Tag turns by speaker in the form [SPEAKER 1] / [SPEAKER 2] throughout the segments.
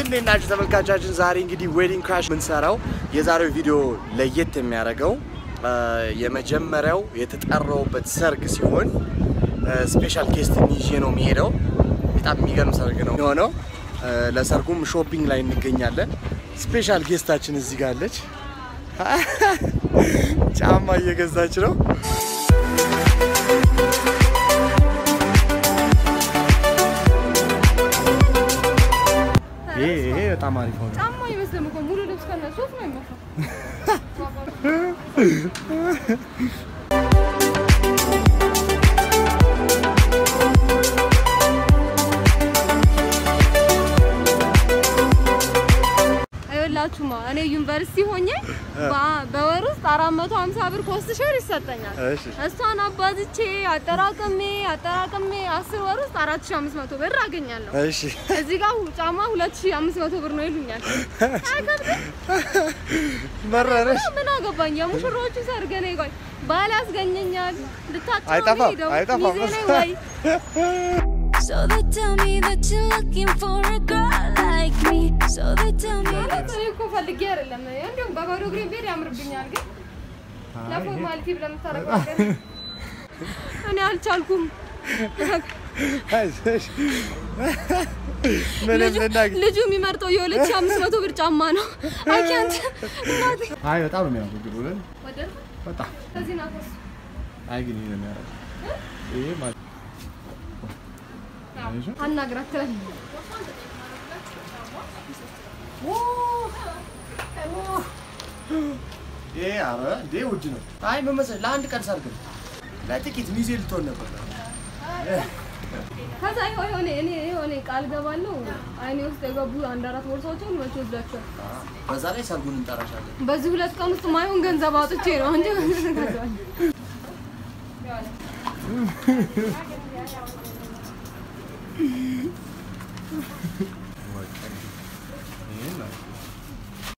[SPEAKER 1] እንዴት ናችሁ ተመልካቻችን? ዛሬ እንግዲህ wedding crash የምንሰራው የዛሬው ቪዲዮ ለየት የሚያደርገው የመጀመሪያው የተጠራሁበት ሰርግ ሲሆን special guest ይዤ ነው የሚሄደው። በጣም የሚገርም ሰርግ ነው የሆነው። ለሰርጉም shopping ላይ እንገኛለን። special guest ኣችን እዚህ ጋር አለች። ጫማ እየገዛች ነው። በጣም አሪፍ ሆነ።
[SPEAKER 2] ጫማ አይመስልም እኮ ሙሉ ልብስ ከነ ሱፍ ነው የሚመስለው። እኔ ዩኒቨርሲቲ ሆኜ በወር ውስጥ 450 ብር cost share ይሰጠኛል።
[SPEAKER 1] እሺ
[SPEAKER 2] እሷን አባዝቼ አጠራቅሜ አጠራቅሜ 10 ወር ውስጥ 4500 ብር አገኛለሁ።
[SPEAKER 1] እሺ
[SPEAKER 2] እዚህ ጋር ጫማ 2500 ብር ነው ይሉኛል።?
[SPEAKER 1] መረረሽ
[SPEAKER 2] ምን አገባኝ? የሙሽሮቹ ሰርግ እኔ ቆይ ባል ያስገኘኛል። ልታጫው ሄደው
[SPEAKER 1] አይጠፋም።
[SPEAKER 2] ሚዜ ነኝ ወይ
[SPEAKER 3] So they tell me that you're looking for a girl
[SPEAKER 2] እኮ ፈልጌ አይደለም። እንዲሁም በባዶ እግሬ ብሄድ ያምርብኛል፣ ግን ለፎርማሊቲ ብለህ የምታደርገው ነገር እኔ አልቻልኩም። ልጁ- የሚመርጠው የሁለት ሺህ አምስት መቶ ብር ጫማ ነው። አኪያንት
[SPEAKER 1] አይ በጣም ነው የሚያምሩ ብለን? በጣም
[SPEAKER 2] ከዚህ ናፈስ
[SPEAKER 1] አይ ግን ይሄ ነው የሚያምረው ይሄ ማለት አይዞሽ
[SPEAKER 2] አናግራት
[SPEAKER 1] ይሄ ኧረ እንዴ ውድ ነው። አይ ምን መሰለሽ ለአንድ ቀን ሰርግ ነው ለጥቂት ሚዜ ልትሆን ነበር።
[SPEAKER 2] ከዛ የሆነ እኔ የሆነ ቃል ገባለሁ። አይኔ ውስጥ የገቡ አንድ አራት ቦርሳዎችን መቼ ወስዳቸዋል።
[SPEAKER 1] በዛ ላይ ሰርጉን እንጠራሻለን።
[SPEAKER 2] በዚህ ሁለት ቀን ውስጥ ማይሆን ገንዘብ አውጥቼ ነው እንጂ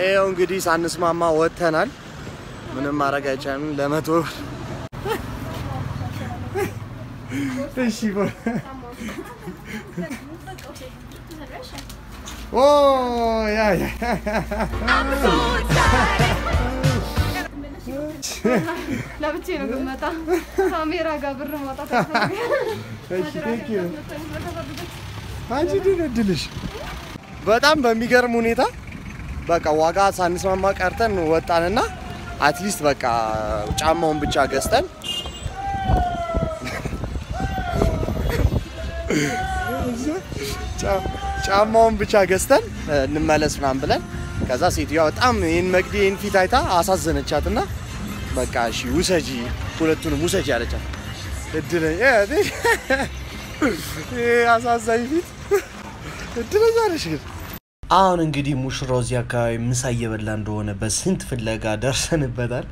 [SPEAKER 1] ይኸው እንግዲህ ሳንስማማ ወጥተናል። ምንም ማድረግ አይቻልም። ለመቶ እሺ ቦ- ኦ ያ ያ
[SPEAKER 2] ነው ብመጣ ካሜራ ጋር ብር ማውጣት
[SPEAKER 1] እሺ አንቺ ግን እድልሽ በጣም በሚገርም ሁኔታ በቃ ዋጋ ሳንስማማ ቀርተን ወጣንና at least በቃ ጫማውን ብቻ ገዝተን ጫማውን ብቻ ገዝተን እንመለስ ምናምን ብለን ከዛ ሴትዮዋ በጣም ይህን መቅዲዬ ይህን ፊት አይታ አሳዘነቻት እና በቃ እሺ ውሰጂ ሁለቱንም ውሰጂ አለቻት። እድለኛ አሳዛኝ ፊት እድለኛ ነሽ ግን። አሁን እንግዲህ ሙሽራው እዚህ አካባቢ ምሳ እየበላ እንደሆነ በስንት ፍለጋ ደርሰንበታል።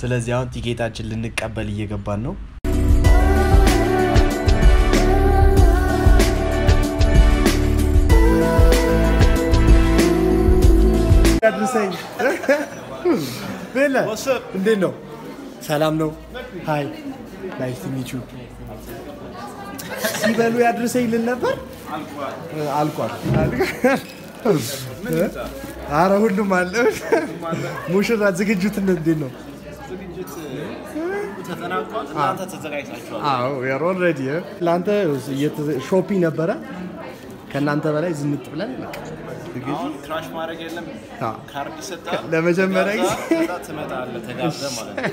[SPEAKER 1] ስለዚህ አሁን ቲኬታችን ልንቀበል እየገባን ነው። ያድርሰኝ ቤለ እንዴት ነው? ሰላም ነው? hi nice to meet you ሲበሉ ያድርሰኝ ልል ነበር። አልቋል። አረ ሁሉም አለ። ሙሽራ ዝግጅት እንዴት ነው?
[SPEAKER 4] ተጠናቋል።
[SPEAKER 1] already ለአንተ shopping ነበረ። ከእናንተ በላይ ዝንጥ ብለን በቃ ዝግጅት
[SPEAKER 4] አሁን crash ማድረግ የለም።
[SPEAKER 1] አዎ።
[SPEAKER 4] ካርድ ይሰጣል።
[SPEAKER 1] ለመጀመሪያ ጊዜ
[SPEAKER 4] ከዛ ትመጣለህ፣ ተጋብዘህ ማለት ነው።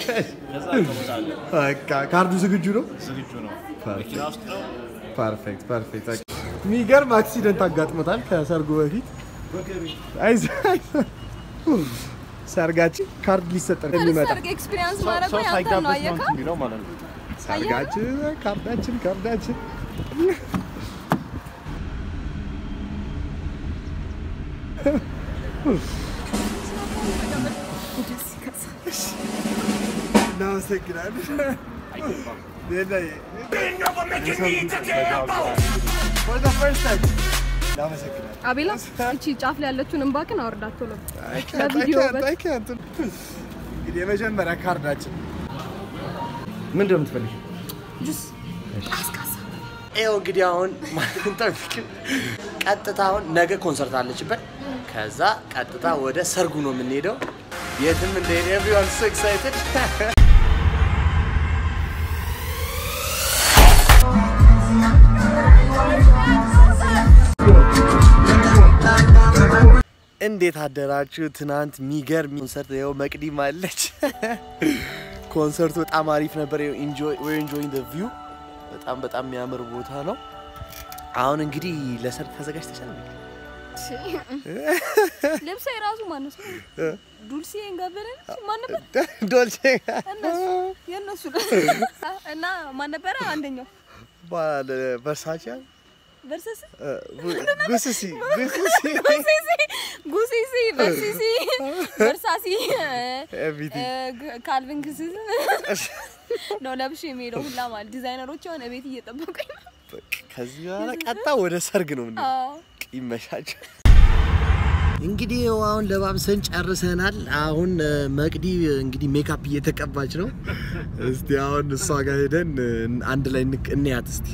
[SPEAKER 4] ከዛ ትመጣለህ።
[SPEAKER 1] በቃ ካርዱ ዝግጁ ነው።
[SPEAKER 4] ዝግጁ ነው።
[SPEAKER 1] perfect perfect። የሚገርም accident አጋጥሞታል ከሰርጉ በፊት። አይዞህ አይዞህ። ሰርጋችን ካርድ ሊሰጠን የሚመጣ
[SPEAKER 2] ሰርግ experience ማድረግ
[SPEAKER 4] ሰው
[SPEAKER 2] ያንተ ነው
[SPEAKER 4] ሳይጋበዝ ነው
[SPEAKER 2] አየካ
[SPEAKER 4] እንትን የሚለው ማለት ነው።
[SPEAKER 1] ሰርጋችን ካርዳችን ካርዳችን እናመሰግናለን። For the first time እናመሰግናለን።
[SPEAKER 2] አቤላ እቺ ጫፍ ላይ ያለችውን እንባክን አወርዳት ቶሎ.
[SPEAKER 1] እንግዲህ የመጀመሪያ ካርዳችን ምንድን ነው የምትፈልጊው?
[SPEAKER 2] ጁስ
[SPEAKER 1] ይኸው እንግዲህ አሁን ማለትን ጠብቅ። ቀጥታ አሁን ነገ ኮንሰርት አለችበት። ከዛ ቀጥታ ወደ ሰርጉ ነው የምንሄደው። የትም እንደሄደ everyone so excited እንዴት አደራችሁ? ትናንት የሚገርም ኮንሰርት ይኸው መቅዲም አለች። ኮንሰርቱ በጣም አሪፍ ነበር። enjoying view በጣም በጣም የሚያምር ቦታ ነው። አሁን እንግዲህ ለሰርግ ተዘጋጅተሻል?
[SPEAKER 2] ልብስ የራሱ ማነው? ዱልሲ እንጋበረን ማን ነበር? እነሱ የእነሱ እና ማን ነበረ አንደኛው?
[SPEAKER 1] ባለ
[SPEAKER 2] ጉሲሲ ቨርሲሲ ቨርሳሲ
[SPEAKER 1] ኤቭሪቲንግ
[SPEAKER 2] ካልቪን ክስስ ነው ለብሼ የሚሄደው ሁላ ማለት ዲዛይነሮች የሆነ ቤት እየጠበቁኝ ነው።
[SPEAKER 1] ከዚህ በኋላ ቀጥታ ወደ ሰርግ ነው
[SPEAKER 2] አዎ
[SPEAKER 1] ይመሻቸው። እንግዲህ ይኸው አሁን ለባብሰን ጨርሰናል። አሁን መቅዲ እንግዲህ ሜካፕ እየተቀባች ነው። እስቲ አሁን እሷ ጋር ሄደን አንድ ላይ እንያት እስቲ።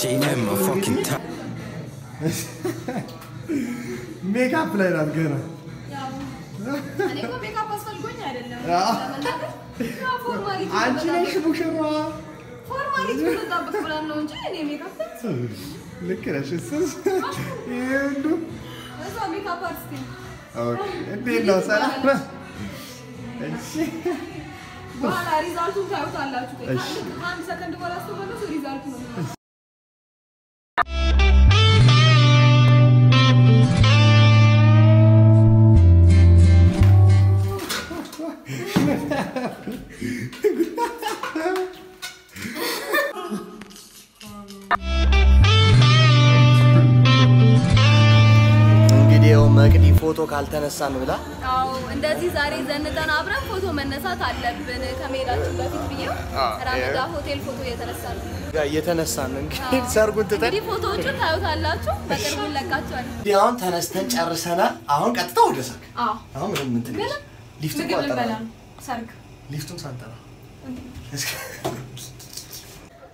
[SPEAKER 5] Fucking top.
[SPEAKER 1] ሜካፕ ላይ ናት ገና። አንቺ ነሽ ሙሽራዋ። ልክ ነሽ። እሱስ ይሄ ሁሉ
[SPEAKER 2] እሷ ሜካፕ አርቲስት ነኝ።
[SPEAKER 1] ኦኬ። እንዴት ነው? ሰላም? እሺ
[SPEAKER 2] በኋላ ሪዛልቱን ታዩታላችሁ። ከአንድ ሰከንድ በኋላ ስትመለሱ ሪዛልቱ ነው
[SPEAKER 1] ፎቶ ካልተነሳን ብላ?
[SPEAKER 2] አዎ እንደዚህ ዛሬ ዘንጠን አብረን ፎቶ መነሳት አለብን። ከመሄዳችን በፊት ብዬው ራመዳ ሆቴል ፎቶ
[SPEAKER 1] እየተነሳን እንግዲህ ሰርጉን ትተን
[SPEAKER 2] እንግዲህ ፎቶዎቹን ታዩታላችሁ። በቅርቡ እንለቃቸዋለን።
[SPEAKER 1] እንግዲህ አሁን ተነስተን ጨርሰናል። አሁን ቀጥታ ወደ ሰርግ።
[SPEAKER 2] አዎ።
[SPEAKER 1] አሁን ምንም እንትን ሊፍት
[SPEAKER 2] ሰርግ።
[SPEAKER 1] ሳንጠራ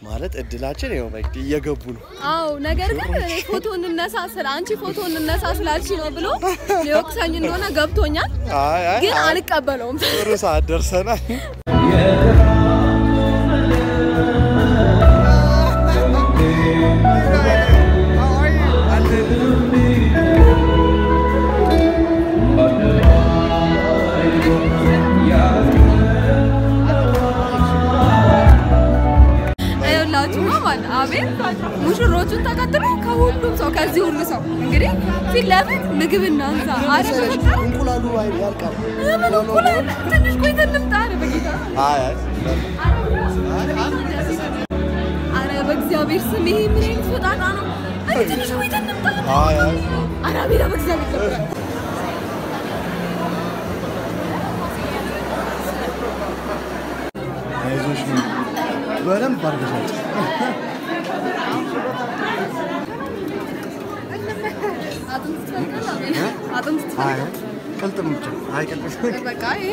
[SPEAKER 1] ማለት እድላችን ይኸው መቅዲ እየገቡ ነው።
[SPEAKER 2] አዎ ነገር ግን እኔ ፎቶ እንነሳ ስለ አንቺ ፎቶ እንነሳ ስላልሽ ነው ብሎ ሊወቅሰኝ እንደሆነ ገብቶኛል፣
[SPEAKER 1] አይ አይ
[SPEAKER 2] ግን አልቀበለውም።
[SPEAKER 1] ጥሩ ሰዓት ደርሰናል።
[SPEAKER 2] አቤት ሙሽሮቹን ተከትሎ ከሁሉም ሰው ከዚህ ሁሉ ሰው እንግዲህ ፊት ለፊት ምግብ እናንሳ።
[SPEAKER 1] እንቁላሉ ያልቃል።
[SPEAKER 2] ምን እንቁላል ትንሽ ቆይተን እንምጣ። አረ በጌታ አረ በእግዚአብሔር ስም ይሄ ምን አይነት ፈጣጣ ነው? ትንሽ ቆይተን እንምጣ። አረ አቤላ በእግዚአብሔር
[SPEAKER 1] አይዞሽ በደንብ አድርገሻል። ቅልጥም ብቻ አይ
[SPEAKER 2] በቃ ይሄ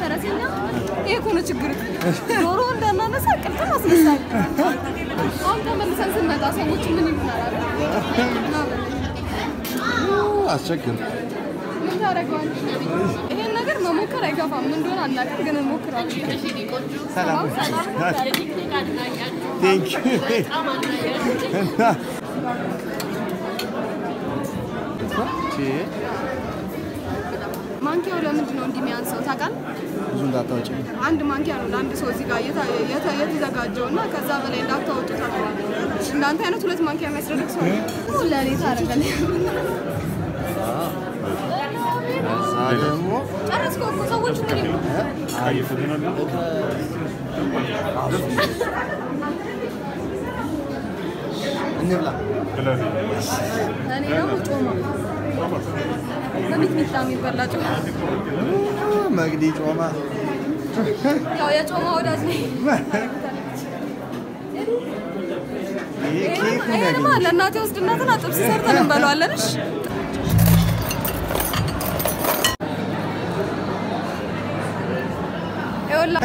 [SPEAKER 2] ፈረሰኛ፣ ይሄ ዶሮ እንዳናነሳ ቅልጥም አስነሳል። አሁን ተመልሰን ስንመጣ ሰዎች ምን ይሉናል?
[SPEAKER 1] አስቸግር
[SPEAKER 2] ምን ታደርገዋለህ? ነገር መሞከር አይከፋም። እንደሆነ አናውቅም፣ ግን እንሞክራለን።
[SPEAKER 1] ሰላም
[SPEAKER 2] ማንኪያው ለምንድን ነው እንዲህ የሚያንሰው ታውቃለህ?
[SPEAKER 1] ብዙ እንዳታወጪ
[SPEAKER 2] አንድ ማንኪያ ነው ለአንድ ሰው እዚህ ጋር የተ- የተ- የተዘጋጀው እና ከዛ በላይ እንዳታወጡ ተብሏል። እንዳንተ አይነት ሁለት ማንኪያ የሚያስደርግ ሰው ለእኔ ታደርጋለህ።
[SPEAKER 1] ደግሞ
[SPEAKER 2] ጨረስከው እኮ ሰዎቹ ምን ይሉ?
[SPEAKER 1] እንብላ።
[SPEAKER 2] እኔ ደግሞ ጮማ በሚጥሚጣ የሚበላ ጮማ።
[SPEAKER 1] መግዲ ጮማ
[SPEAKER 2] ያው የጮማ ወዳጅ ነኝ።
[SPEAKER 1] ይሄ ኬክ ነው
[SPEAKER 2] ይሄንማ
[SPEAKER 1] ያገኘው።
[SPEAKER 2] ለእናቴ ወስድናትና ጥብስ ሰርተን እንበለዋለን። እሺ ይኸውልህ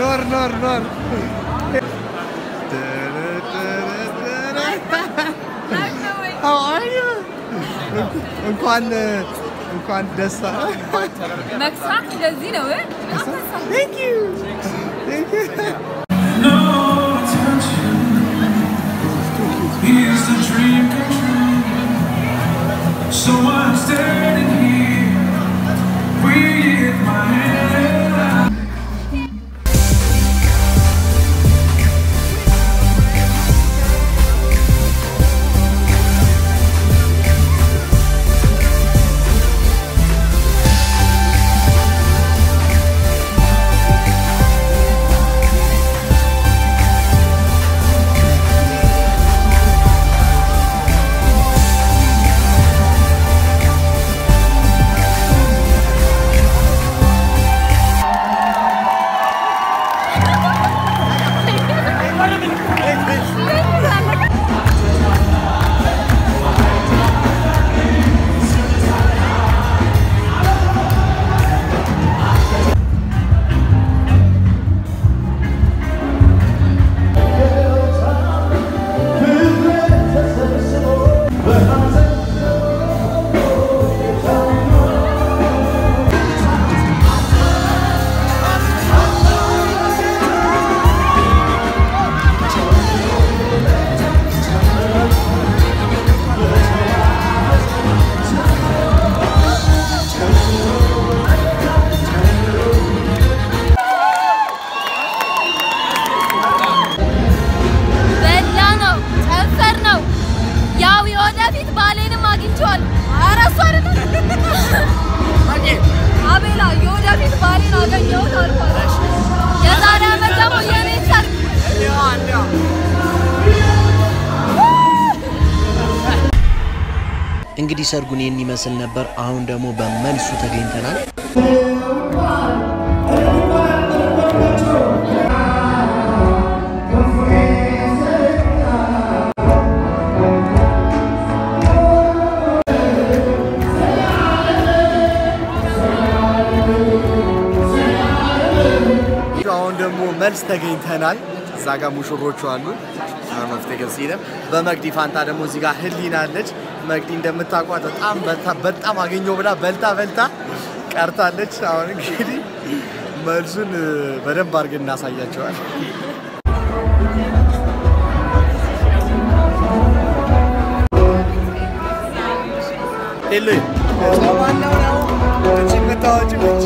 [SPEAKER 1] ኖር ኖር ኖር How are you? እንኳን እንኳን ደስ አለ።
[SPEAKER 2] መክሳት እንደዚህ ነው እ?
[SPEAKER 1] Thank you. Thank you.
[SPEAKER 2] የወደፊት ባሌን አገኘሁት አልኳት። የዛሬ ዓመት ደግሞ የኔን ሰርግ
[SPEAKER 6] እንግዲህ ሰርጉን ይህን ይመስል ነበር። አሁን ደግሞ በመልሱ ተገኝተናል።
[SPEAKER 1] አሁን ደግሞ መልስ ተገኝተናል። እዛ ጋር ሙሽሮቹ አሉ። በመግዲ ፋንታ ደግሞ እዚህ ጋር ህሊና አለች። መግዲ እንደምታውቋት በጣም በጣም አገኘው ብላ በልታ በልታ ቀርታለች። አሁን እንግዲህ መልሱን በደንብ አድርገን እናሳያቸዋል። ሄሎ ዋናው ነው እቺ የምታወጪው ልጅ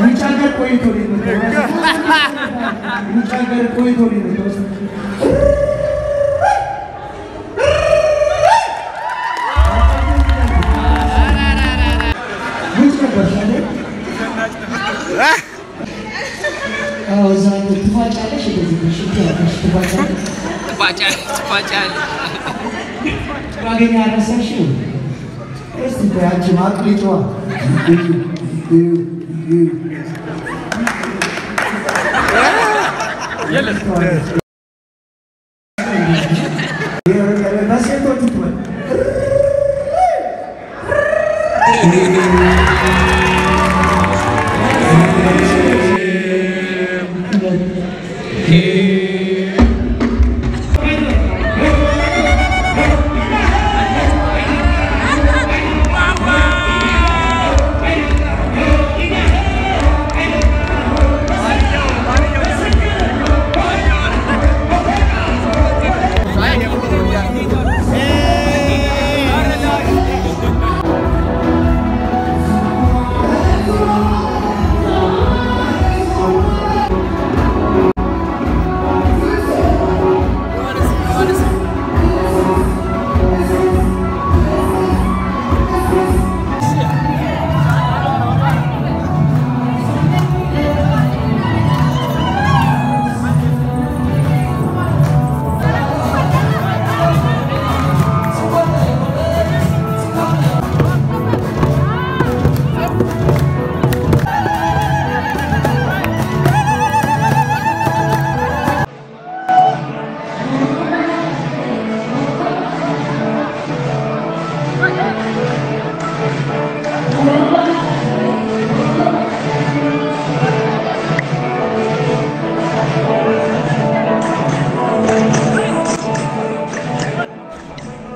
[SPEAKER 7] ውጭ ሀገር ቆይቶ ውጭ ሀገር ቆይቶ ትፋጫለሽ፣ እንደዚህ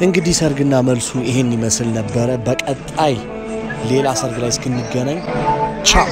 [SPEAKER 1] እንግዲህ ሰርግና መልሱ ይሄን ይመስል ነበረ። በቀጣይ ሌላ ሰርግ ላይ እስክንገናኝ ቻው።